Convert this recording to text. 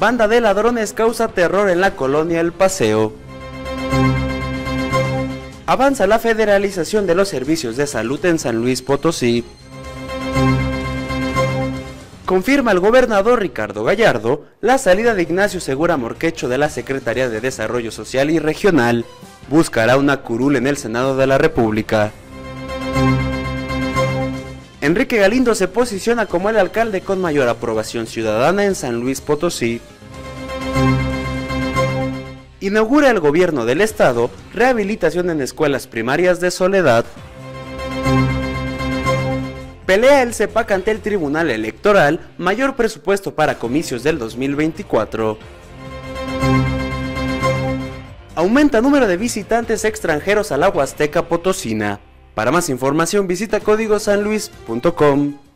Banda de ladrones causa terror en la colonia El Paseo. Avanza la federalización de los servicios de salud en San Luis Potosí. Confirma el gobernador Ricardo Gallardo la salida de Ignacio Segura Morquecho de la Secretaría de Desarrollo Social y Regional. Buscará una curul en el Senado de la República. Enrique Galindo se posiciona como el alcalde con mayor aprobación ciudadana en San Luis Potosí. Inaugura el gobierno del estado rehabilitación en escuelas primarias de Soledad. Pelea el CEPAC ante el Tribunal Electoral, mayor presupuesto para comicios del 2024. Aumenta número de visitantes extranjeros a la Huasteca Potosina. Para más información visita códigosanluis.com.